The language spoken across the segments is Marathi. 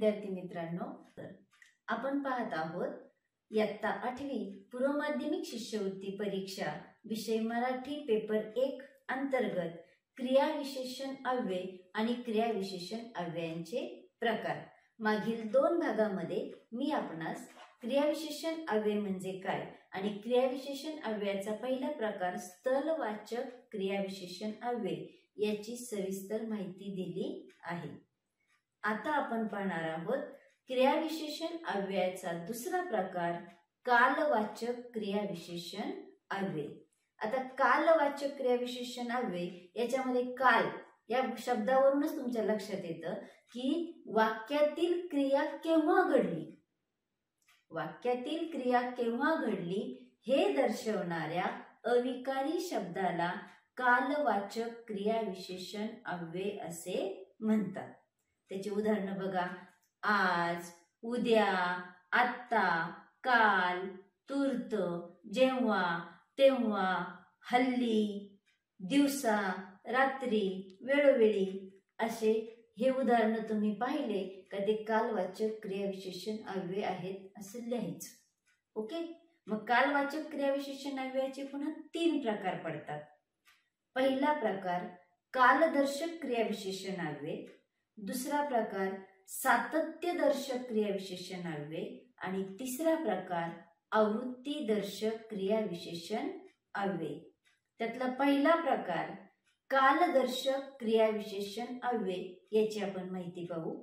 विद्यार्थी मित्रांनो आपण पाहत आहोत इयत्ता आठवी पूर्व माध्यमिक शिष्यवृत्ती परीक्षा विषय मराठी पेपर एक अंतर्गत क्रियाविशेषण अव्यय आणि क्रियाविशेषण अव्ययांचे प्रकार. मागील दोन भागामध्ये मी आपणास क्रियाविशेषण अव्यय म्हणजे काय आणि क्रियाविशेषण अव्ययाचा पहिला प्रकार स्थलवाचक क्रियाविशेषण अव्यय याची सविस्तर माहिती दिली आहे. आता आपण पाहणार आहोत क्रियाविशेषण अव्ययाचा दुसरा प्रकार कालवाचक क्रियाविशेषण अव्यय. आता कालवाचक क्रियाविशेषण अव्यय याच्यामध्ये काल या शब्दावरूनच तुमच्या लक्षात येतं की वाक्यातील क्रिया केव्हा घडली? वाक्यातील क्रिया केव्हा घडली हे दर्शवणाऱ्या अविकारी शब्दाला कालवाचक क्रियाविशेषण अव्यय असे म्हणतात. त्याची उदाहरणं बघा. आज उद्या आत्ता काल तूर्त जेव्हा तेव्हा हल्ली दिवसा रात्री वेळोवेळी असे हे उदाहरण तुम्ही पाहिले का ते कालवाचक क्रियाविशेषण अव्यय आहेत असं लिहायचं. ओके? मग कालवाचक क्रियाविशेषण अव्ययाचे पुन्हा तीन प्रकार पडतात. पहिला प्रकार कालदर्शक क्रियाविशेषण अव्यय. दुसरा प्रकार सातत्यदर्शक क्रियाविशेषण अव्यय आणि तिसरा प्रकार आवृत्तीदर्शक क्रियाविशेषण अव्यय त्यातला पहिला प्रकार कालदर्शक क्रियाविशेषण अव्यय याची आपण माहिती पाहू.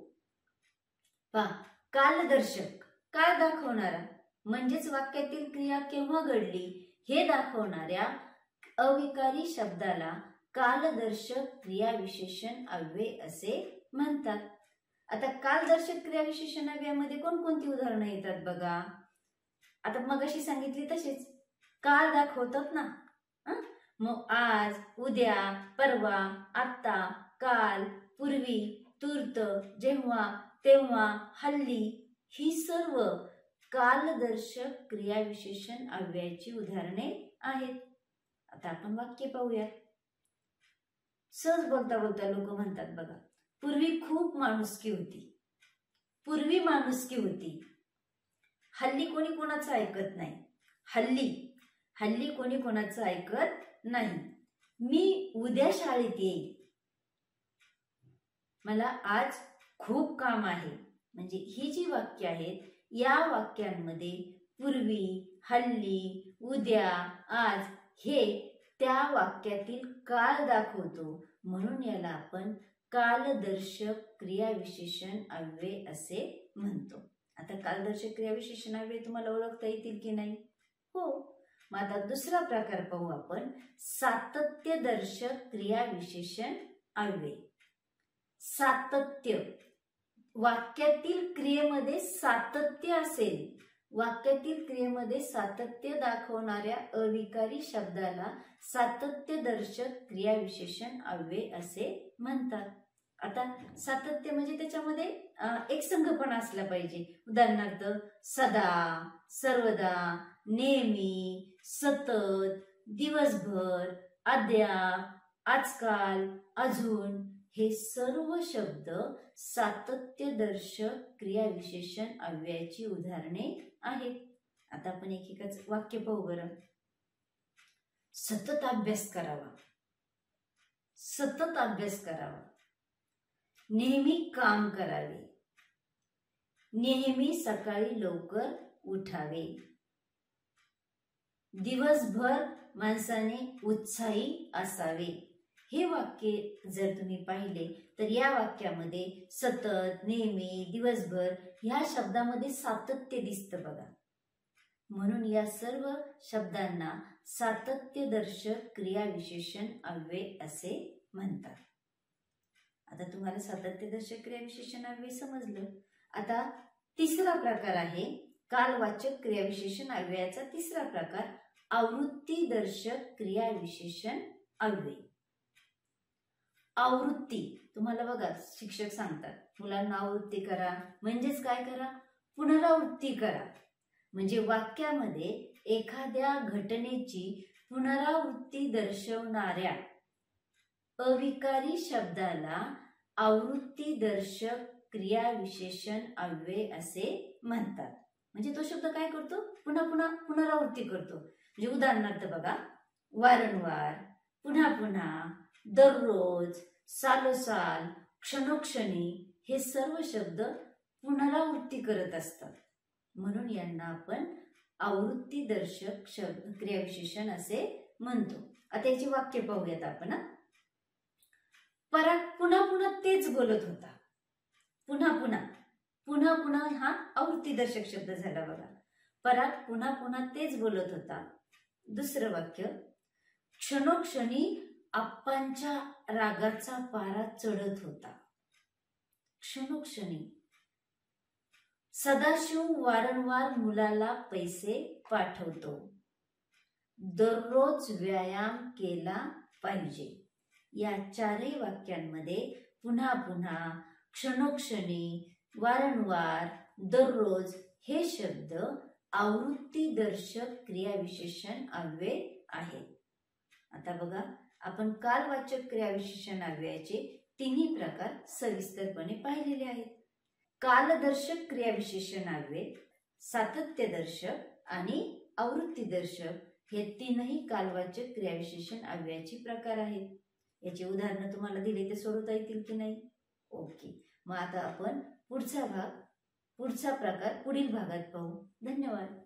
पहा कालदर्शक काय दाखवणारा? म्हणजेच वाक्यातील क्रिया केव्हा घडली? हे दाखवणाऱ्या अविकारी शब्दाला कालदर्शक क्रियाविशेषण अव्यय असे म्हणतात. आता कालदर्शक क्रियाविशेषण अव्ययामध्ये कोणकोणती उदाहरणं येतात बघा? आता मग अशी सांगितली तशीच. काल दाखवतात ना? मग आज उद्या परवा आत्ता काल पूर्वी तूर्त जेव्हा तेव्हा हल्ली ही सर्व कालदर्शक क्रियाविशेषण अव्ययाची उदाहरणे आहेत. आता आपण वाक्य पाहूयात. सहज बोलता बोलता लोक म्हणतात बघा पूर्वी खूप माणुसकी होती. पूर्वी माणुसकी होती. हल्ली कोणी कोणाचं ऐकत नाही. हल्ली हल्ली कोणी कोणाचं ऐकत नाही. मी उद्या शाळेत येईल. मला आज खूप काम आहे. म्हणजे ही जी वाक्य आहेत या वाक्यांमध्ये पूर्वी हल्ली उद्या आज हे त्या वाक्यातील काल दाखवतो. म्हणून याला आपण कालदर्शक क्रियाविशेषण अव्यय असे म्हणतो. आता कालदर्शक क्रियाविशेषण अव्यय तुम्हाला ओळखता येतील की नाही? हो. मग आता दुसरा प्रकार पाहू आपण. सातत्यदर्शक क्रियाविशेषण अव्यय. सातत्य. वाक्यातील क्रियेमध्ये सातत्य असेल. वाक्यातील क्रियेमध्ये सातत्य दाखवणाऱ्या अविकारी शब्दाला सातत्यदर्शक क्रियाविशेषण अव्यय असे म्हणतात. आता सातत्य म्हणजे त्याच्यामध्ये एक संघपणा असला पाहिजे. उदाहरणार्थ सदा सर्वदा नेहमी सतत दिवसभर अद्याप आजकाल अजून हे सर्व शब्द सातत्यदर्शक क्रियाविशेषण अव्ययाची उदाहरणे आहेत. आता आपण एकेकाच वाक्य पाहू बरं. सतत अभ्यास करावा. सतत अभ्यास करावा. नेहमी काम करावे. नेहमी सकाळी लवकर उठावे. दिवसभर माणसाने उत्साही असावे. हे वाक्य जर तुम्ही पाहिले तर या वाक्यामध्ये सतत नेहमी दिवसभर ह्या शब्दामध्ये सातत्य दिसतं बघा. म्हणून या सर्व शब्दांना सातत्यदर्शक क्रियाविशेषण अव्यय असे म्हणतात. आता तुम्हाला सातत्यदर्शक क्रियाविशेषण अव्यय समजलं. आता तिसरा प्रकार आहे कालवाचक क्रियाविशेषण अव्ययाचा तिसरा प्रकार आवृत्तीदर्शक क्रियाविशेषण अव्यय. आवृत्ती. तुम्हाला बघा शिक्षक सांगतात मुलांना आवृत्ती करा. म्हणजेच काय करा? पुनरावृत्ती करा. म्हणजे वाक्यामध्ये एखाद्या घटनेची पुनरावृत्ती दर्शवणाऱ्या अविकारी शब्दाला आवृत्ती दर्शक क्रिया विशेषण अव्यय असे म्हणतात. म्हणजे तो शब्द काय करतो? पुन्हा पुन्हा पुनरावृत्ती करतो. म्हणजे उदाहरणार्थ बघा वारंवार पुन्हा पुन्हा दररोज सालोसाल क्षणोक्षणी हे सर्व शब्द पुनरावृत्ती करत असतात. म्हणून यांना आपण आवृत्तीदर्शक शब्द क्रियाविशेषण असे म्हणतो. आता याची वाक्य पाहूयात आपण पराग पुन्हा पुन्हा तेच बोलत होता. पुन्हा पुन्हा पुन्हा पुन्हा हा आवृत्तीदर्शक शब्द झाला बघा. पराग पुन्हा पुन्हा तेच बोलत होता. दुसरं वाक्य क्षणोक्षणी आप्पांच्या रागाचा पारा चढत होता. क्षणोक्षणी. सदाशिव वारंवार मुलाला पैसे पाठवतो. दररोज व्यायाम केला पाहिजे. या चारही वाक्यांमध्ये पुन्हा पुन्हा क्षणोक्षणी वारंवार दररोज हे शब्द आवृत्तीदर्शक क्रियाविशेषण अव्यय आहेत. आता बघा आपण कालवाचक क्रियाविशेषण अव्ययाचे तिन्ही प्रकार सविस्तरपणे पाहिलेले आहेत. कालदर्शक क्रियाविशेषण अव्यय सातत्यदर्शक आणि आवृत्तीदर्शक हे तीनही कालवाचक क्रियाविशेषण अव्ययाचे प्रकार आहेत. याची उदाहरणं तुम्हाला दिली ते सोडवता येतील की नाही? ओके. मग आता आपण पुढचा भाग पुढचा प्रकार पुढील भागात पाहू. धन्यवाद.